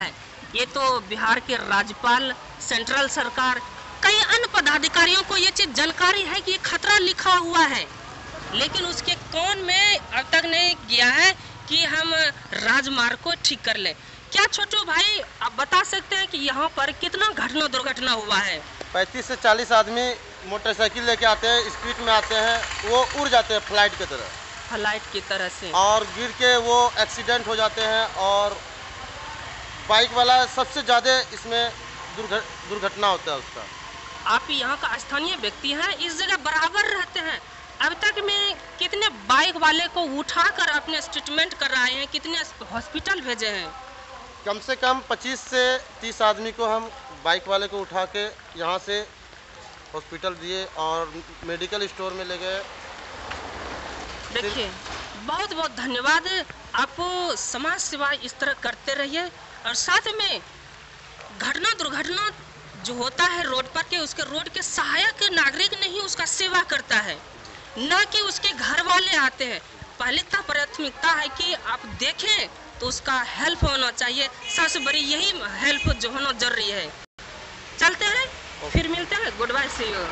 है। ये तो बिहार के राज्यपाल सेंट्रल सरकार कई अन्य पदाधिकारियों को ये चीज़ जानकारी है कि ये खतरा लिखा हुआ है। लेकिन उसके कौन में अब तक नहीं गया है कि हम राजमार्ग को ठीक कर ले। क्या छोटू भाई आप बता सकते हैं कि यहाँ पर कितना घटना दुर्घटना हुआ है? पैंतीस से चालीस आदमी मोटरसाइकिल लेके आते हैं स्पीड में आते हैं वो उड़ जाते हैं फ़्लाइट की तरह। फ़्लाइट की तरह से। और गिर के वो एक्सीडेंट हो जाते हैं और बाइक वाला सबसे ज़्यादा इसमें दुर्घ दुर्घटना होता है उसका। आप यहाँ का स्थानीय व्यक्ति हैं इस जगह बराबर रहते हैं। अब तक में कितने बाइक वाले को उठाकर अपने ट्रीटमेंट कर रहे हैं कितने हॉस्पिटल भेजे हैं? कम से कम 25 से 30 आदमी को हम बाइक वाले को उठा के यहाँ से हॉस्पिटल दिए और मेडिकल स्टोर में ले गए। देखिए बहुत बहुत धन्यवाद। आप समाज सेवा इस तरह करते रहिए और साथ में घटना दुर्घटना जो होता है रोड पर के, उसके रोड के सहायक नागरिक नहीं, उसका सेवा करता है। न कि उसके घर वाले आते हैं। पहले तो प्राथमिकता है कि आप देखें तो उसका हेल्प होना चाहिए। सबसे बड़ी यही हेल्प जो होना ज़रूरी है। चलते हैं, फिर मिलते हैं। Good bye C you